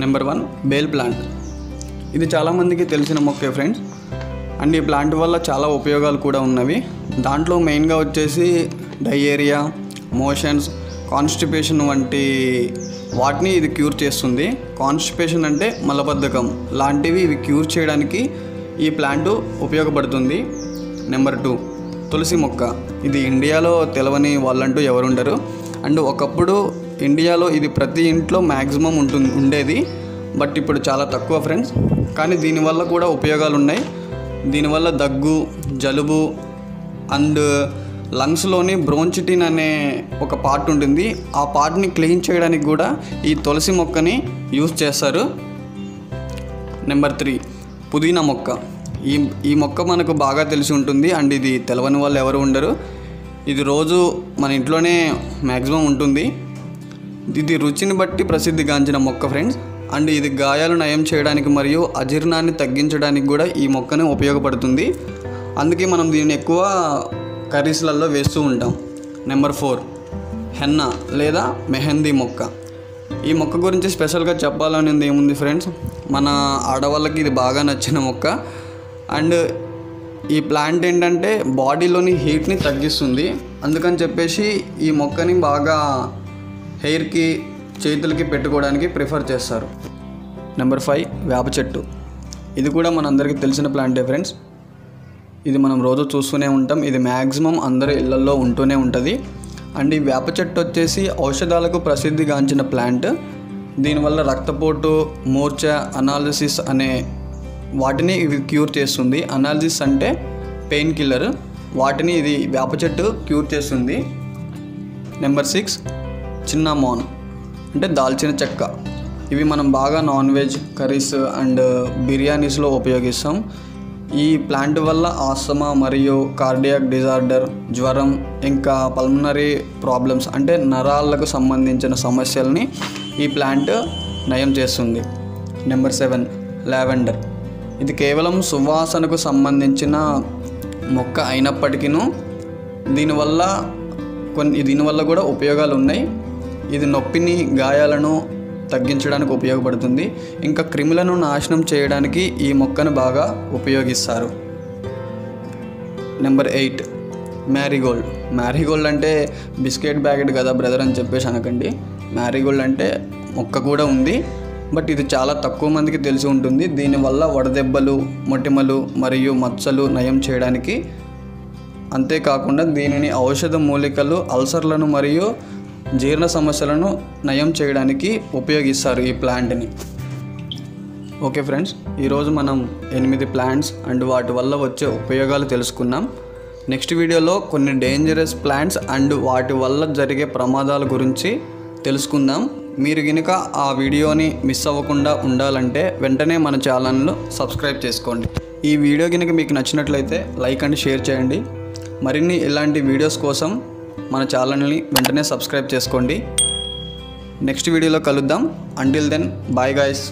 Number one bale plant ఇది చాలామందికి తెలిసిన మొక్కే ఫ్రెండ్స్ అండ్ ఈ ప్లాంట్ వల్ల చాలా ఉపయోగాలు కూడా ఉన్నవి. దాంట్లో మెయిన్గా వచ్చేసి డయేరియా మోషన్స్ కాన్స్టిపేషన్ వంటి వాటిని ఇది క్యూర్ చేస్తుంది. కాన్స్టిపేషన్ అంటే మలబద్ధకం. లాంటివి ఇవి క్యూర్ చేయడానికి ఈ ప్లాంట్ ఉపయోగపడుతుంది. నెంబర్ టూ తులసి మొక్క. ఇది ఇండియాలో తెలవని వాళ్ళంటూ ఎవరుండరు. అండ్ ఒకప్పుడు ఇండియాలో ఇది ప్రతి ఇంట్లో మ్యాక్సిమం ఉంటుంది ఉండేది. బట్ ఇప్పుడు చాలా తక్కువ ఫ్రెండ్స్. కానీ దీనివల్ల కూడా ఉపయోగాలు ఉన్నాయి దీనివల్ల దగ్గు జలుబు అండ్ లంగ్స్లోని బ్రోంచిటిన్ అనే ఒక పార్ట్ ఉంటుంది. ఆ పార్ట్ని క్లీన్ చేయడానికి కూడా ఈ తులసి మొక్కని యూజ్ చేస్తారు. నెంబర్ త్రీ పుదీనా మొక్క. ఈ ఈ మొక్క మనకు బాగా తెలిసి ఉంటుంది అండ్ ఇది తెలవని వాళ్ళు ఎవరు ఉండరు. ఇది రోజు మన ఇంట్లోనే మ్యాక్సిమం ఉంటుంది. ఇది రుచిని బట్టి ప్రసిద్ధిగాంచిన మొక్క ఫ్రెండ్స్. అండ్ ఇది గాయాలు నయం చేయడానికి మరియు అజీర్ణాన్ని తగ్గించడానికి కూడా ఈ మొక్కని ఉపయోగపడుతుంది. అందుకే మనం దీన్ని ఎక్కువ కర్రీస్లలో వేస్తూ ఉంటాం. నెంబర్ ఫోర్ హెన్నా లేదా మెహందీ మొక్క. ఈ మొక్క గురించి స్పెషల్గా చెప్పాలనేది ఏముంది ఫ్రెండ్స్? మన ఆడవాళ్ళకి ఇది బాగా నచ్చిన మొక్క. అండ్ ఈ ప్లాంట్ ఏంటంటే బాడీలోని హీట్ని తగ్గిస్తుంది. అందుకని చెప్పేసి ఈ మొక్కని బాగా హెయిర్కి చేతులకి పెట్టుకోవడానికి ప్రిఫర్ చేస్తారు. నెంబర్ ఫైవ్ వేప చెట్టు. ఇది కూడా మనందరికీ తెలిసిన ప్లాంటే ఫ్రెండ్స్. ఇది మనం రోజు చూస్తూనే ఉంటాం. ఇది మ్యాక్సిమం అందరి ఇళ్ళలో ఉంటూనే ఉంటుంది. అండ్ ఈ వేప చెట్టు వచ్చేసి ఔషధాలకు ప్రసిద్ధిగాంచిన ప్లాంట్. దీనివల్ల రక్తపోటు మూర్ఛ అనాలిసిస్ అనే వాటిని ఇది క్యూర్ చేస్తుంది. అనాలిసిస్ అంటే పెయిన్ కిల్లర్. వాటిని ఇది వేప చెట్టు క్యూర్ చేస్తుంది. నెంబర్ సిక్స్ చిన్నమోన్ అంటే దాల్చిన చెక్క. ఇవి మనం బాగా నాన్ వెజ్ కర్రీస్ అండ్ బిర్యానీస్లో ఉపయోగిస్తాం. ఈ ప్లాంట్ వల్ల ఆస్తమా మరియు కార్డియాక్ డిజార్డర్ జ్వరం ఇంకా పల్మనరీ ప్రాబ్లమ్స్ అంటే నరాలకు సంబంధించిన సమస్యల్ని ఈ ప్లాంట్ నయం చేస్తుంది. Number seven lavender. ఇది కేవలం సువాసనకు సంబంధించిన మొక్క అయినప్పటికీ దీనివల్ల కొన్ని దీనివల్ల కూడా ఉపయోగాలు ఉన్నాయి ఇది నొప్పిని గాయాలను తగ్గించడానికి ఉపయోగపడుతుంది. ఇంకా క్రిములను నాశనం చేయడానికి ఈ మొక్కను బాగా ఉపయోగిస్తారు. నెంబర్ ఎయిట్ మ్యారీగోల్డ్ మ్యారీగోల్డ్ అంటే బిస్కెట్ ప్యాకెట్ కదా బ్రదర్ అని చెప్పేసి అనకండి. మ్యారీగోల్డ్ అంటే మొక్క కూడా ఉంది బట్ ఇది చాలా తక్కువ మందికి తెలిసి ఉంటుంది. దీనివల్ల వడదెబ్బలు మొటిమలు మరియు మచ్చలు నయం చేయడానికి అంతేకాకుండా దీనిని ఔషధ మూలికలు అల్సర్లను మరియు జీర్ణ సమస్యలను నయం చేయడానికి ఉపయోగిస్తారు ఈ ప్లాంట్ని. ఓకే ఫ్రెండ్స్ ఈరోజు మనం ఎనిమిది ప్లాంట్స్ అండ్ వాటి వల్ల వచ్చే ఉపయోగాలు తెలుసుకున్నాం నెక్స్ట్ వీడియోలో కొన్ని డేంజరస్ ప్లాంట్స్ అండ్ వాటి వల్ల జరిగే ప్రమాదాల గురించి తెలుసుకుందాం. మీరు కనుక ఆ వీడియోని మిస్ అవ్వకుండా ఉండాలంటే వెంటనే మన ఛానల్ను సబ్స్క్రైబ్ చేసుకోండి. ఈ వీడియో కనుక మీకు నచ్చినట్లయితే లైక్ అండ్ షేర్ చేయండి. మరిన్ని ఇలాంటి వీడియోస్ కోసం మన ఛానల్ని వెంటనే సబ్స్క్రైబ్ చేసుకోండి. నెక్స్ట్ వీడియోలో కలుద్దాం. Until then bye guys